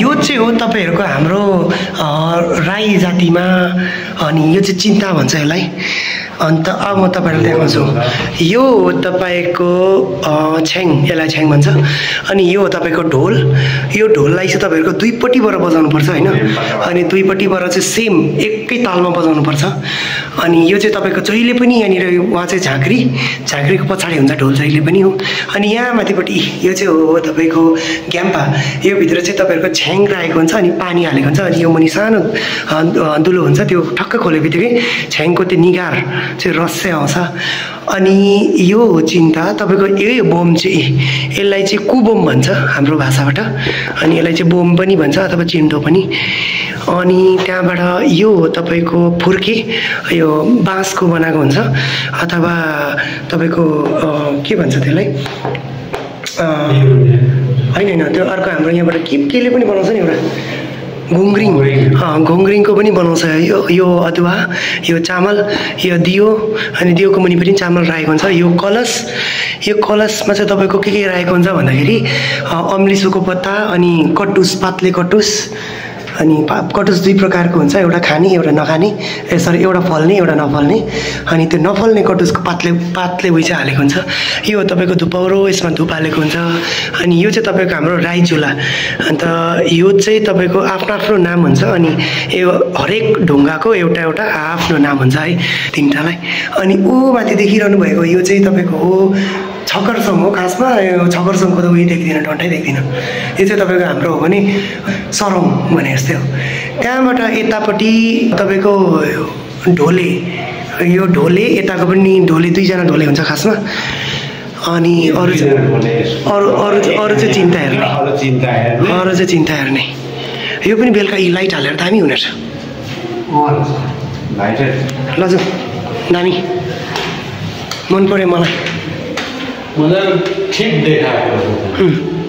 यो चाहिँ हो तपाईँहरूको हाम्रो राई जातिमा अनि यो चाहिँ चिन्ता भन्छ यसलाई। अन्त अब म तपाईँहरूलाई देखाउँछु यो हो तपाईँको छ्याङ यसलाई छ्याङ भन्छ। अनि यो हो तपाईँको ढोल यो ढोललाई चाहिँ तपाईँहरूको दुईपट्टिबाट बजाउनुपर्छ होइन? अनि दुईपट्टिबाट चाहिँ सेम एकै तालमा बजाउनुपर्छ। अनि यो चाहिँ तपाईँको जहिले पनि यहाँनिर उहाँ चाहिँ झाँक्री झाँक्रीको पछाडि हुन्छ ढोल जहिले पनि हो। अनि यहाँ माथिपट्टि यो चाहिँ हो तपाईँको ग्याम्पा। यो भित्र चाहिँ तपाईँहरूको छ्याङ राखेको हुन्छ अनि पानी हालेको हुन्छ। अनि यो मुनि सानो दुलो हुन्छ त्यो ठक्क खोले बित्तिकै छ्याङको त्यो निगार चाहिँ रस चाहिँ आउँछ। अनि यो चिन्ता तपाईँको यही बोम चाहिँ यसलाई चाहिँ कुबोम भन्छ हाम्रो भाषाबाट। अनि यसलाई चाहिँ बोम पनि भन्छ अथवा चिन्डो पनि। अनि त्यहाँबाट यो हो तपाईँको फुर्के यो बाँसको बनाएको हुन्छ। अथवा तपाईँको के भन्छ त्यसलाई? होइन होइन त्यो अर्को हाम्रो यहाँबाट के केले पनि बनाउँछ नि एउटा। घुङ्ग्रिङ अँ घुङ्ग्रिङको पनि बनाउँछ। यो यो अदुवा यो चामल यो दियो अनि दियोको मुनि पनि चामल राखेको हुन्छ। यो कलश यो कलशमा चाहिँ तपाईँको के के राखेको हुन्छ भन्दाखेरि अम्लिसोको पत्ता अनि कटुस पातले कटुस अनि कटुस दुई प्रकारको हुन्छ एउटा खाने एउटा नखाने ए सरी एउटा फल्ने एउटा नफल्ने। अनि त्यो नफल्ने कटुसको पातले पातले उयो हालेको हुन्छ। यो तपाईँको धुपौरो यसमा धुप हालेको हुन्छ। अनि यो चाहिँ तपाईँको हाम्रो राई चुला। अन्त यो चाहिँ तपाईँको आफ्नो आफ्नो नाम हुन्छ। अनि यो हरेक ढुङ्गाको एउटा एउटा आफ्नो नाम हुन्छ है तिनवटालाई अनि ऊ माथि देखिरहनु भएको यो चाहिँ तपाईँको हो छकरसङ हो खासमा यो छकरसङको त उयो देख्दिनँ डन्ठै देख्दिनँ। यो चाहिँ तपाईँको हाम्रो हो भने सरौँ भने जस्तै हो। त्यहाँबाट यतापट्टि तपाईँको ढोले यो ढोले यताको पनि ढोले दुईजना ढोले हुन्छ खासमा। अनि अरू अरू अरू अरू चाहिँ चिन्ता हेर्ने। अरू चाहिँ चिन्ता हेर्ने। यो पनि बेलुका यी लाइट हालेर दामी हुनेछ। लजु दामी मन पऱ्यो मलाई। मतलब ठीक देखा है। हम्म।